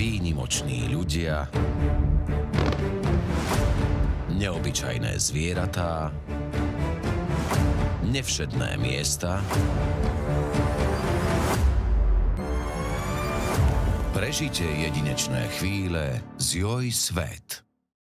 výnimoční ľudia, neobyčajné zvieratá, nevšedné miesta, Prežite jedinečné chvíle z Joj svet.